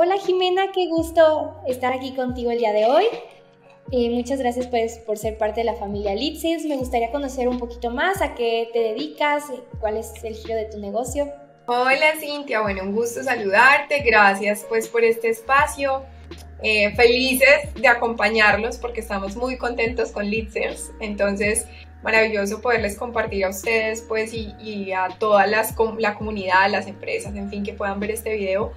Hola Jimena, qué gusto estar aquí contigo el día de hoy. Eh, muchas gracias pues, por ser parte de la familia Lead Me gustaría conocer un poquito más a qué te dedicas, cuál es el giro de tu negocio. Hola Cintia, bueno, un gusto saludarte, gracias pues por este espacio. Eh, felices de acompañarlos porque estamos muy contentos con Lead Entonces, maravilloso poderles compartir a ustedes pues y, a toda la comunidad, las empresas, en fin, que puedan ver este video,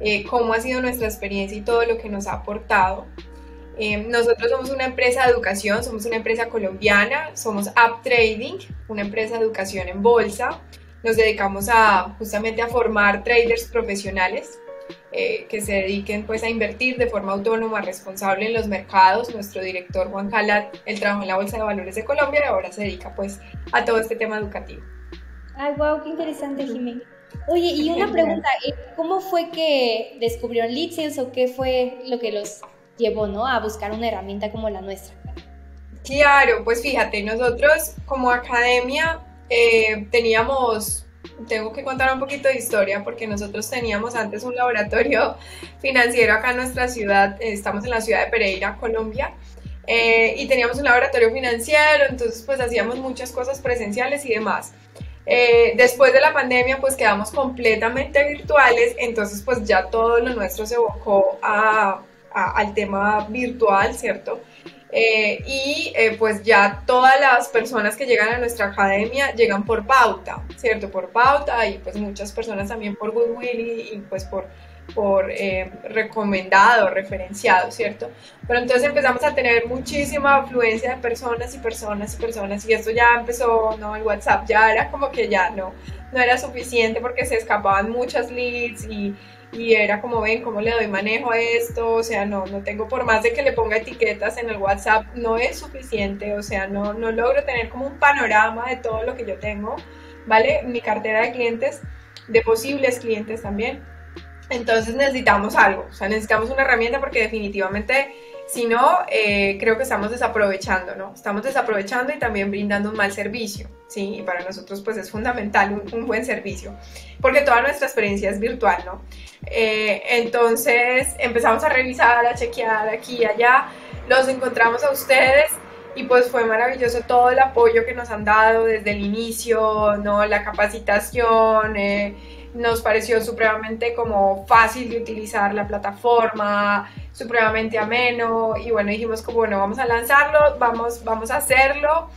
eh, cómo ha sido nuestra experiencia y todo lo que nos ha aportado. Eh, nosotros somos una empresa de educación, somos una empresa colombiana, somos App Trading, una empresa de educación en bolsa. Nos dedicamos a justamente a formar traders profesionales eh, que se dediquen pues a invertir de forma autónoma, responsable en los mercados. Nuestro director Juan Calat, él trabajó en la Bolsa de Valores de Colombia y ahora se dedica pues a todo este tema educativo. Ay, wow, qué interesante, Jimmy. Oye, y una pregunta, eh, ¿cómo fue que descubrieron Leadsales o qué fue lo que los llevó ¿no? a buscar una herramienta como la nuestra? Claro, pues fíjate, nosotros como academia eh, teníamos tengo que contar un poquito de historia porque nosotros teníamos antes un laboratorio financiero acá en nuestra ciudad, estamos en la ciudad de Pereira, Colombia, eh, y teníamos un laboratorio financiero, entonces pues hacíamos muchas cosas presenciales y demás. Eh, después de la pandemia pues quedamos completamente virtuales, entonces pues ya todo lo nuestro se evocó al tema virtual, ¿cierto? Eh, y eh, pues ya todas las personas que llegan a nuestra academia llegan por pauta, ¿cierto? Por pauta y pues muchas personas también por Goodwill y, pues por, por eh, recomendado, referenciado, ¿cierto? Pero entonces empezamos a tener muchísima afluencia de personas y personas y personas y esto ya empezó, ¿no? El WhatsApp ya era como que ya no, no era suficiente porque se escapaban muchas leads y y era como ven cómo le doy manejo a esto, o sea, no, no tengo por más de que le ponga etiquetas en el WhatsApp, no es suficiente, o sea, no, no logro tener como un panorama de todo lo que yo tengo, ¿vale? Mi cartera de clientes, de posibles clientes también. Entonces necesitamos algo, o sea, necesitamos una herramienta porque definitivamente si no, eh, creo que estamos desaprovechando, ¿no? Estamos desaprovechando y también brindando un mal servicio, ¿sí? Y para nosotros pues es fundamental un, buen servicio, porque toda nuestra experiencia es virtual, ¿no? Eh, entonces empezamos a revisar, a chequear aquí y allá, los encontramos a ustedes y pues fue maravilloso todo el apoyo que nos han dado desde el inicio, ¿no? La capacitación, eh, nos pareció supremamente como fácil de utilizar la plataforma, supremamente ameno y bueno, dijimos como bueno, vamos a lanzarlo, vamos, vamos a hacerlo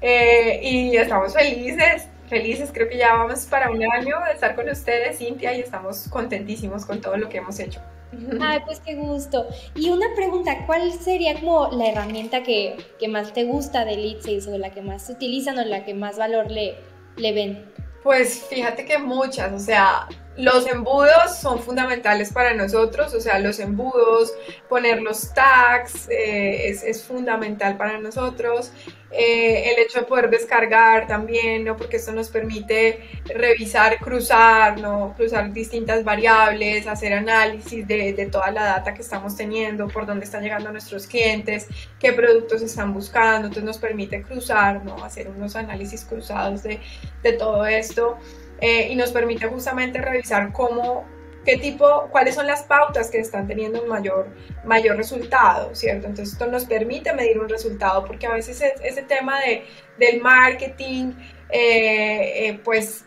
eh, y estamos felices, felices, creo que ya vamos para un año de estar con ustedes, Cintia, y estamos contentísimos con todo lo que hemos hecho. Ay, pues qué gusto. Y una pregunta, ¿cuál sería como la herramienta que, que más te gusta de Lead o la que más utilizan o la que más valor le, le ven? Pues fíjate que muchas, o sea, los embudos son fundamentales para nosotros, o sea, los embudos, poner los tags eh, es, fundamental para nosotros. Eh, el hecho de poder descargar también, ¿no? Porque esto nos permite revisar, cruzar, ¿no? Cruzar distintas variables, hacer análisis de, de toda la data que estamos teniendo, por dónde están llegando nuestros clientes, qué productos están buscando, entonces nos permite cruzar, ¿no? Hacer unos análisis cruzados de, de todo esto. Eh, y nos permite justamente revisar cómo, qué tipo, cuáles son las pautas que están teniendo un mayor, mayor resultado, ¿cierto? Entonces esto nos permite medir un resultado porque a veces ese tema de, del marketing, eh, eh, pues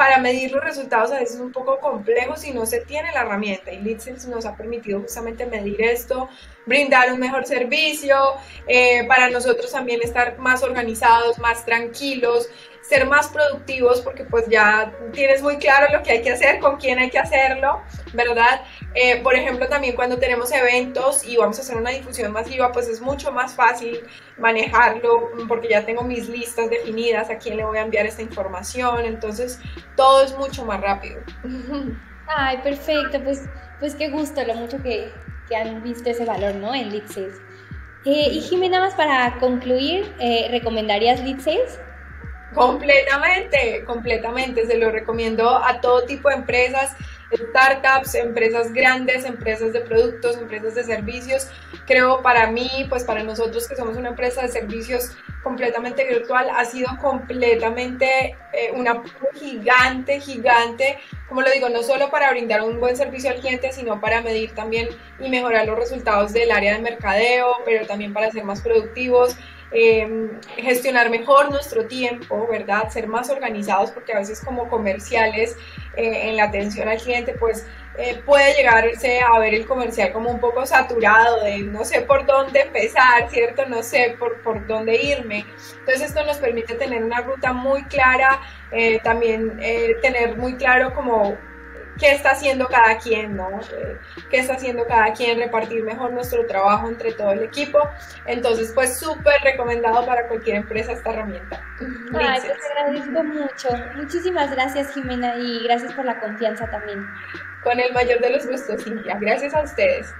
para medir los resultados a veces es un poco complejo si no se tiene la herramienta y Leadsense nos ha permitido justamente medir esto, brindar un mejor servicio, para nosotros también estar más organizados, más tranquilos, ser más productivos porque pues ya tienes muy claro lo que hay que hacer, con quién hay que hacerlo, ¿verdad? Eh, por ejemplo, también cuando tenemos eventos y vamos a hacer una difusión masiva, pues es mucho más fácil manejarlo porque ya tengo mis listas definidas, a quién le voy a enviar esta información, entonces todo es mucho más rápido. Ay, perfecto, pues, pues qué gusto, lo mucho que, que han visto ese valor, ¿no? En Lead eh, y Jimena, más para concluir, eh, ¿recomendarías Lead Completamente, completamente. Se lo recomiendo a todo tipo de empresas. Startups, empresas grandes, empresas de productos, empresas de servicios. Creo para mí, pues para nosotros que somos una empresa de servicios completamente virtual, ha sido completamente eh, una gigante, gigante, como lo digo, no solo para brindar un buen servicio al cliente, sino para medir también y mejorar los resultados del área de mercadeo, pero también para ser más productivos. Em, gestionar mejor nuestro tiempo, ¿verdad? Ser más organizados porque a veces como comerciales eh, en la atención al cliente, pues eh, puede llegarse a ver el comercial como un poco saturado de no sé por dónde empezar, ¿cierto? No sé por, por dónde irme. Entonces esto nos permite tener una ruta muy clara, eh, también tener muy claro como qué está haciendo cada quien, ¿no? Eh, qué está haciendo cada quien, repartir mejor nuestro trabajo entre todo el equipo. Entonces, pues súper recomendado para cualquier empresa esta herramienta. Ay, pues agradezco mucho. Muchísimas gracias, Jimena, y gracias por la confianza también. Con el mayor de los gustos, Cintia. Gracias a ustedes.